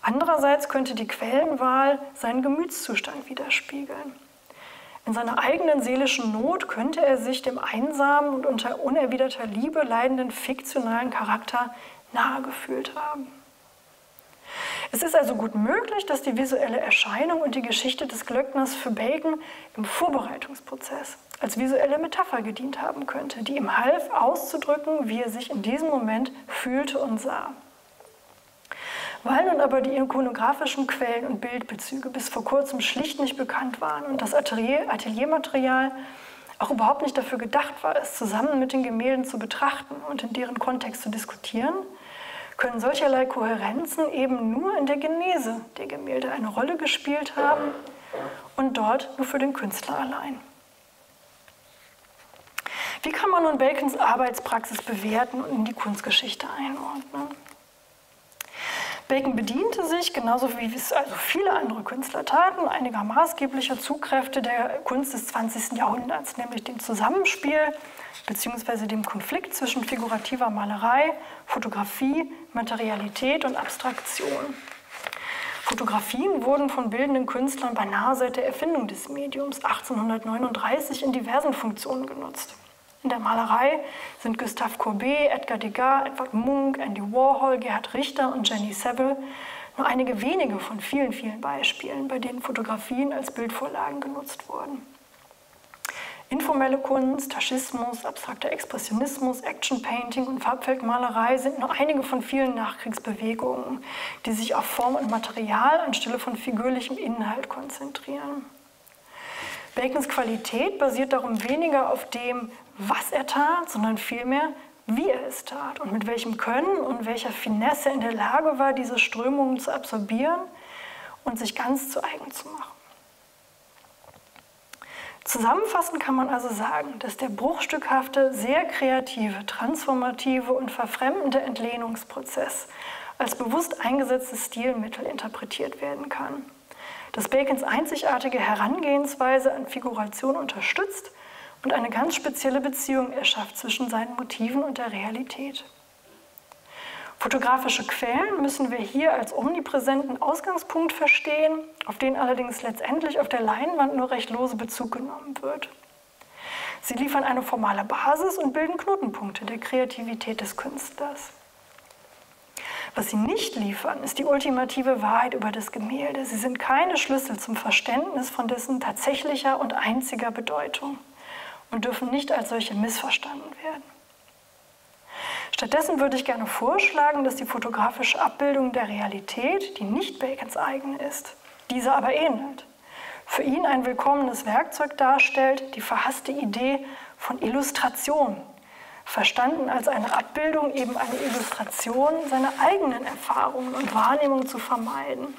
Andererseits könnte die Quellenwahl seinen Gemütszustand widerspiegeln. In seiner eigenen seelischen Not könnte er sich dem einsamen und unter unerwiderter Liebe leidenden fiktionalen Charakter nahegefühlt haben. Es ist also gut möglich, dass die visuelle Erscheinung und die Geschichte des Glöckners für Bacon im Vorbereitungsprozess als visuelle Metapher gedient haben könnte, die ihm half auszudrücken, wie er sich in diesem Moment fühlte und sah. Weil nun aber die ikonografischen Quellen und Bildbezüge bis vor kurzem schlicht nicht bekannt waren und das Atelier, Ateliermaterial auch überhaupt nicht dafür gedacht war, es zusammen mit den Gemälden zu betrachten und in deren Kontext zu diskutieren, können solcherlei Kohärenzen eben nur in der Genese der Gemälde eine Rolle gespielt haben und dort nur für den Künstler allein. Wie kann man nun Bacons Arbeitspraxis bewerten und in die Kunstgeschichte einordnen? Bacon bediente sich, genauso wie es also viele andere Künstler taten, einiger maßgeblicher Zugkräfte der Kunst des 20. Jahrhunderts, nämlich dem Zusammenspiel bzw. dem Konflikt zwischen figurativer Malerei, Fotografie, Materialität und Abstraktion. Fotografien wurden von bildenden Künstlern beinahe seit der Erfindung des Mediums 1839 in diversen Funktionen genutzt. In der Malerei sind Gustave Courbet, Edgar Degas, Edward Munch, Andy Warhol, Gerhard Richter und Jenny Saville nur einige wenige von vielen, vielen Beispielen, bei denen Fotografien als Bildvorlagen genutzt wurden. Informelle Kunst, Taschismus, abstrakter Expressionismus, Action Painting und Farbfeldmalerei sind nur einige von vielen Nachkriegsbewegungen, die sich auf Form und Material anstelle von figürlichem Inhalt konzentrieren. Bacons Qualität basiert darum weniger auf dem, was er tat, sondern vielmehr, wie er es tat und mit welchem Können und welcher Finesse er in der Lage war, diese Strömungen zu absorbieren und sich ganz zu eigen zu machen. Zusammenfassend kann man also sagen, dass der bruchstückhafte, sehr kreative, transformative und verfremdende Entlehnungsprozess als bewusst eingesetztes Stilmittel interpretiert werden kann. Dass Bacons einzigartige Herangehensweise an Figuration unterstützt und eine ganz spezielle Beziehung erschafft zwischen seinen Motiven und der Realität. Fotografische Quellen müssen wir hier als omnipräsenten Ausgangspunkt verstehen, auf den allerdings letztendlich auf der Leinwand nur recht lose Bezug genommen wird. Sie liefern eine formale Basis und bilden Knotenpunkte der Kreativität des Künstlers. Was sie nicht liefern, ist die ultimative Wahrheit über das Gemälde. Sie sind keine Schlüssel zum Verständnis von dessen tatsächlicher und einziger Bedeutung und dürfen nicht als solche missverstanden werden. Stattdessen würde ich gerne vorschlagen, dass die fotografische Abbildung der Realität, die nicht Bacons eigen ist, diese aber ähnelt, für ihn ein willkommenes Werkzeug darstellt, die verhasste Idee von Illustration, verstanden als eine Abbildung, eben eine Illustration seiner eigenen Erfahrungen und Wahrnehmungen zu vermeiden.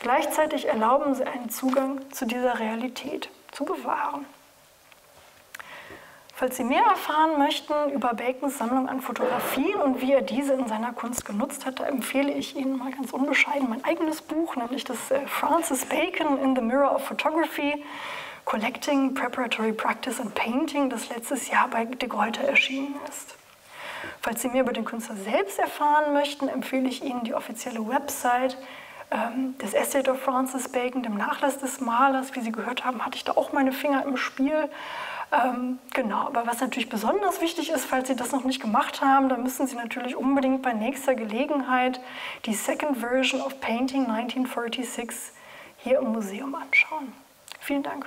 Gleichzeitig erlauben sie einen Zugang zu dieser Realität zu bewahren. Falls Sie mehr erfahren möchten über Bacons Sammlung an Fotografien und wie er diese in seiner Kunst genutzt hat, empfehle ich Ihnen mal ganz unbescheiden mein eigenes Buch, nämlich das äh, Francis Bacon in the Mirror of Photography, Collecting, Preparatory Practice and Painting, das letztes Jahr bei De Gruyter erschienen ist. Falls Sie mehr über den Künstler selbst erfahren möchten, empfehle ich Ihnen die offizielle Website ähm, des Estate of Francis Bacon, dem Nachlass des Malers. Wie Sie gehört haben, hatte ich da auch meine Finger im Spiel. Ähm, genau, aber was natürlich besonders wichtig ist, falls Sie das noch nicht gemacht haben, dann müssen Sie natürlich unbedingt bei nächster Gelegenheit die Second Version of Painting 1946 hier im Museum anschauen. Vielen Dank.